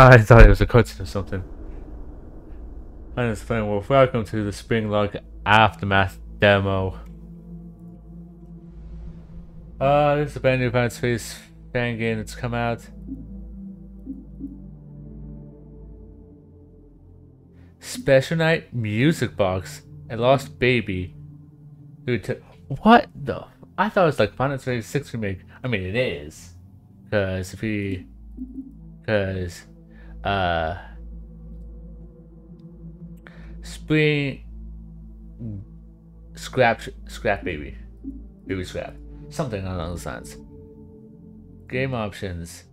I thought it was a cutscene or something. And it's fine. Well, welcome to the Springlock Aftermath demo. Uh, this is a brand new Planet Space fan game that's come out. Special Night Music Box. A Lost Baby. Took what the? I thought it was like Final Fantasy 6 remake. I mean, it is. Because if we. Because. Uh. Spring. Scrap. Scrap Baby. Baby Scrap. Something along those lines. Game options.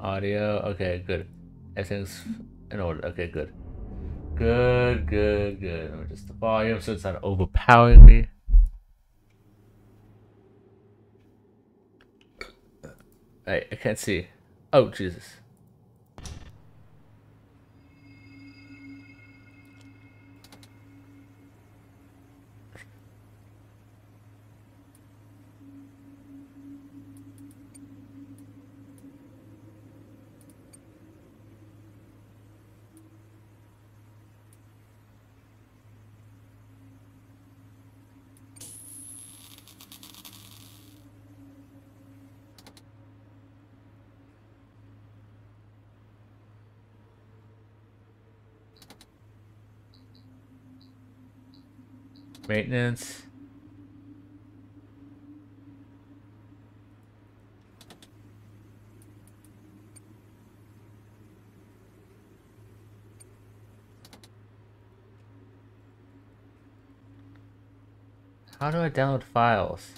Audio. Okay, good. Everything's in order. Okay, good. Good, good, good. Just the volume so it's not overpowering me. I, I can't see. Oh, Jesus. Maintenance. How do I download files?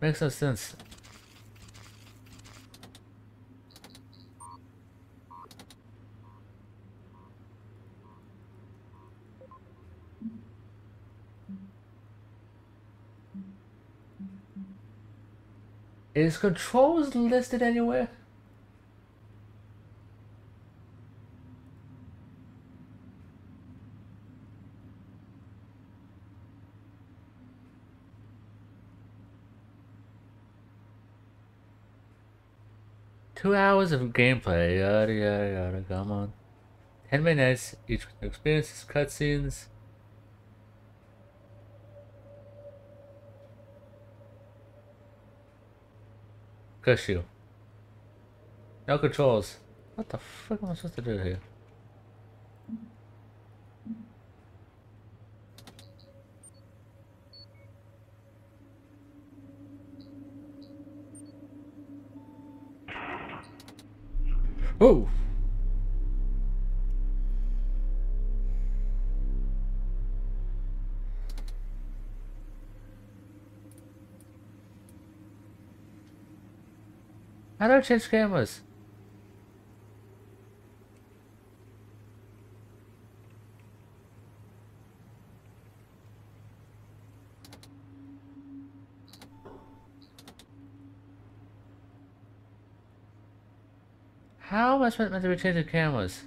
Makes no sense. Is controls listed anywhere? Two hours of gameplay, yada yada yada, come on. Ten minutes, each experiences, cutscenes. Curse you. No controls. What the fuck am I supposed to do here? Oh! How do I change cameras? How am I supposed to be changing cameras?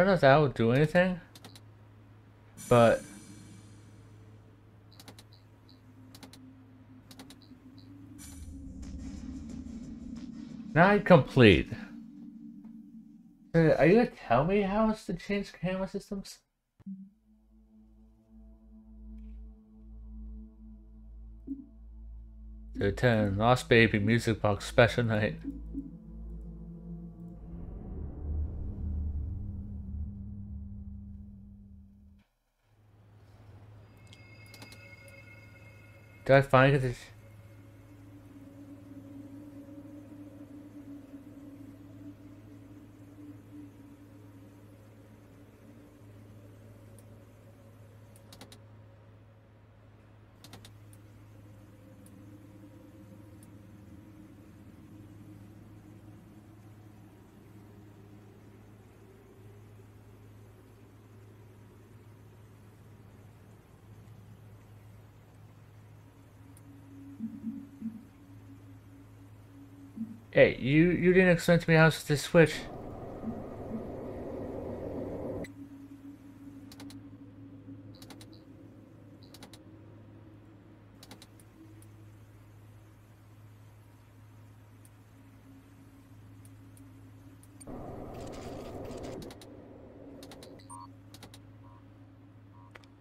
Don't know if that would do anything, but not complete. Are you gonna tell me how to change camera systems? To 10, Lost Baby Music Box Special Night. Did I find it? Hey, you you didn't explain to me how to switch.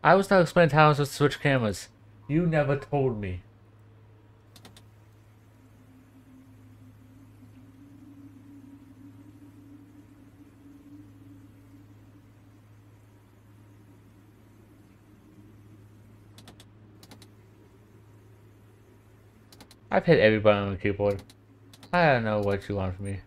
I was not explained how to switch cameras. You never told me. I've hit every button on the keyboard. I don't know what you want from me.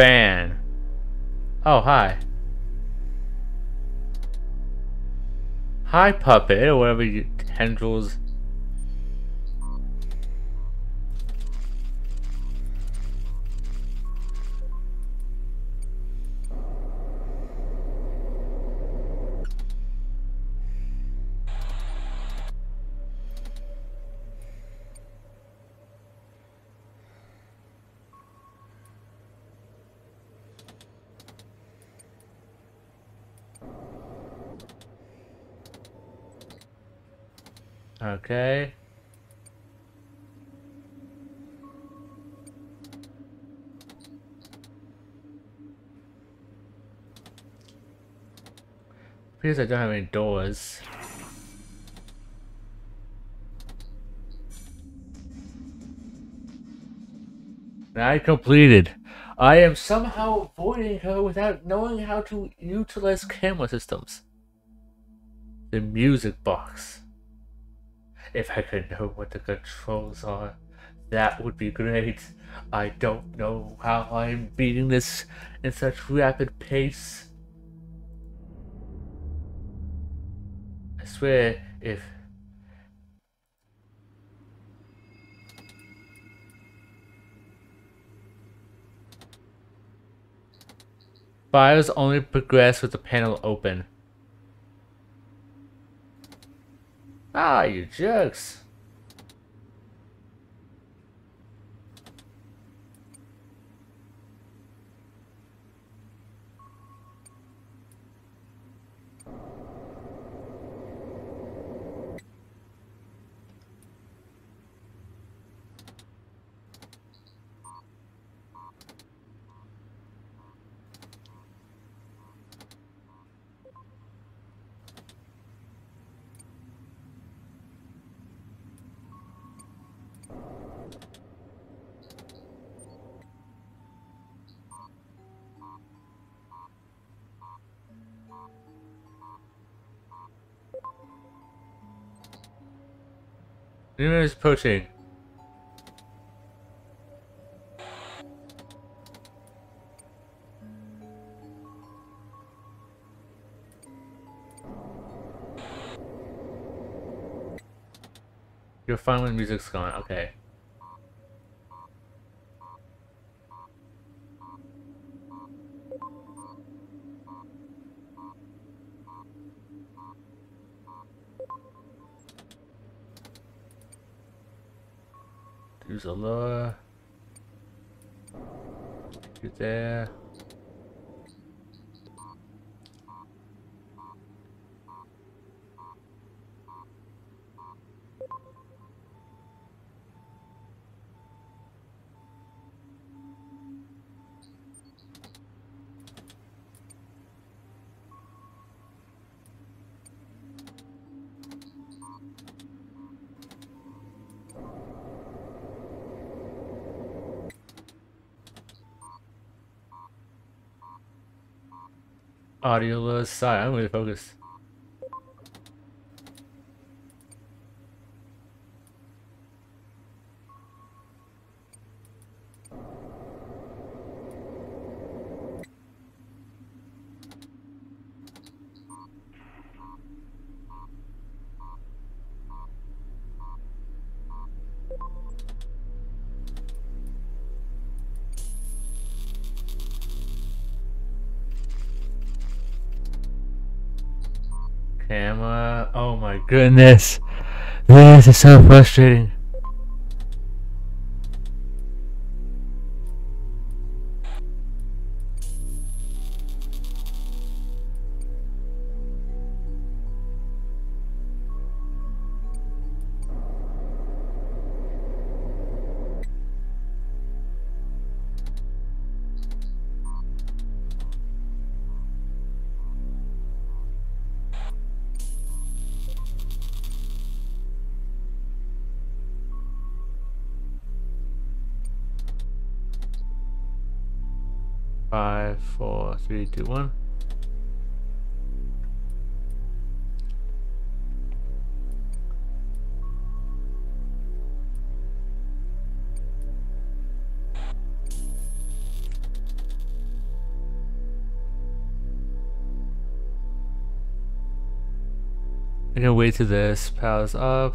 Fan. Oh, hi. Hi, puppet, or whatever you tendrils. Okay. Because I don't have any doors. I completed. I am somehow avoiding her without knowing how to utilize camera systems. The music box. If I could know what the controls are, that would be great. I don't know how I'm beating this in such rapid pace. I swear, if... Files only progress with the panel open. Ah, you jerks. Nemo is approaching. You're fine when music's gone, okay. Use a lure. Get there. Audio side. I'm really focused. Camera. Oh my goodness. This is so frustrating. Five, four, three, two, one. I'm gonna wait till this powers up.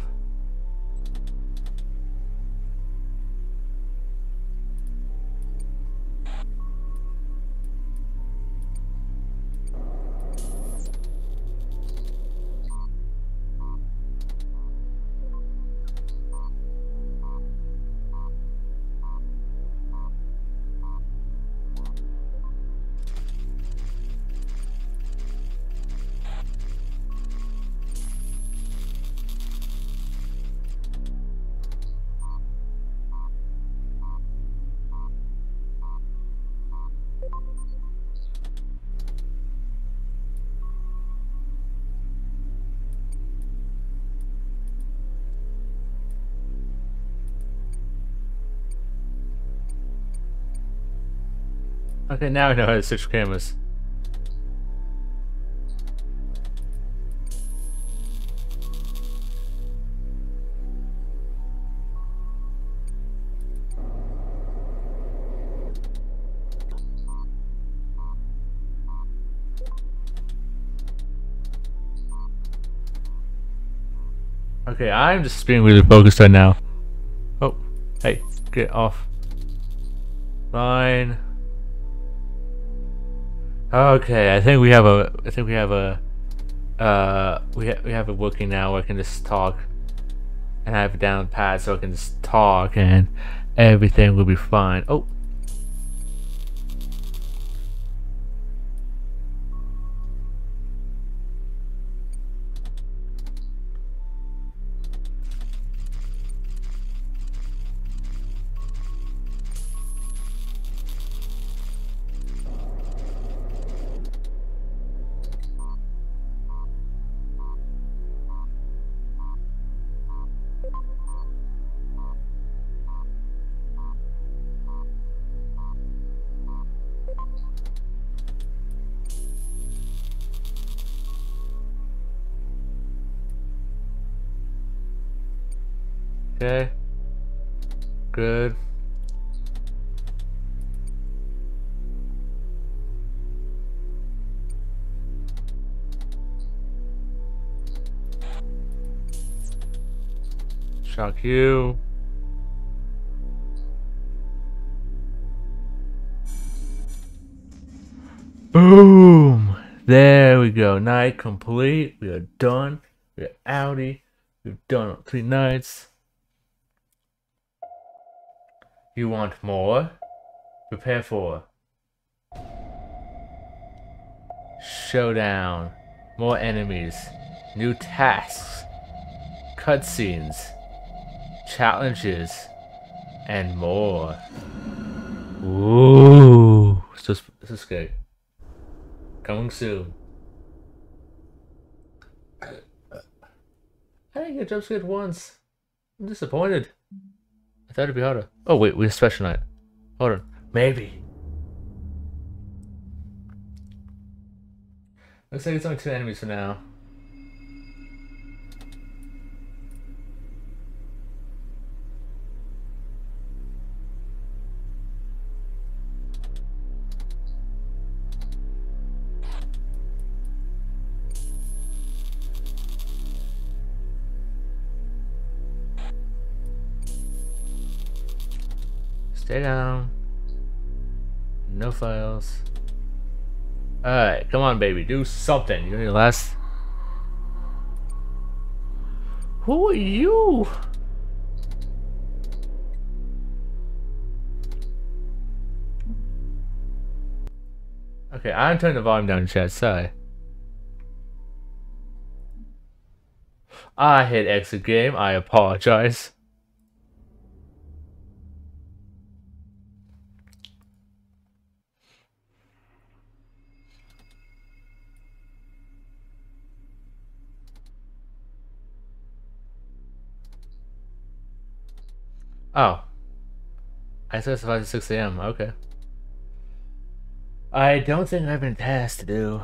Okay, now I know how to switch cameras. Okay, I'm just being really focused right now. Oh, hey, get off. Fine. Okay, I think we have a. I think we have a. Uh, we ha we have it working now. Where I can just talk, and I have it down pat so I can just talk, and everything will be fine. Oh. Okay. Good. Shock you. Boom! There we go. Night complete. We are done. We are outie. We've done three nights. You want more? Prepare for showdown. More enemies. New tasks. Cutscenes. Challenges. And more. Ooh. This, this is good. Coming soon. I didn't get jump scared once. I'm disappointed. It'd be harder. Oh wait, we have special night. Hold on. Maybe. Looks like it's only two enemies for now. Stay down. No files. Alright, come on, baby. Do something. You're your last Who are you? Okay, I'm turning the volume down, chat. Sorry. I hit exit game. I apologize. Oh. I specified 6 a.m. Okay. I don't think I have any tasks to do.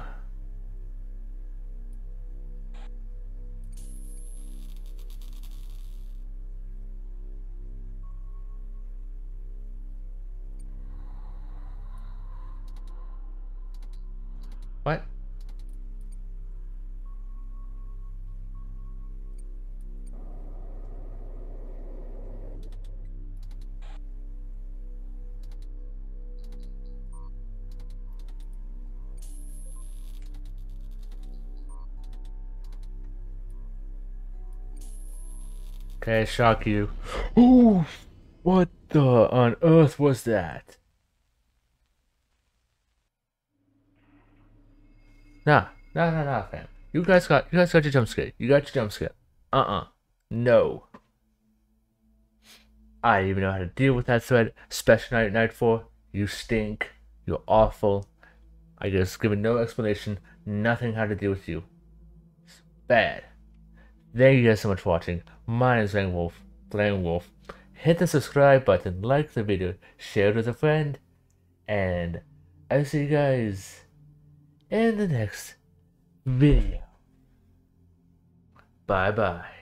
Okay, shock you. Ooh, what the on earth was that? Nah, nah, nah, nah, fam. You guys got, you guys got your jump scare. You got your jump scare. Uh-uh. No. I even know how to deal with that thread. Special Night Night 4. You stink. You're awful. I just given no explanation. Nothing how to deal with you. It's bad. Thank you guys so much for watching. My name is FlaringWolf. Flame Wolf. Hit the subscribe button, like the video, share it with a friend, and I'll see you guys in the next video. Bye bye.